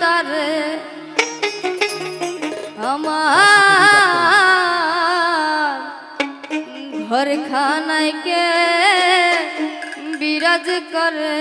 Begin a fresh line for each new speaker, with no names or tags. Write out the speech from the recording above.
তারে আমার ঘর খানায় কে বিরাজ করে।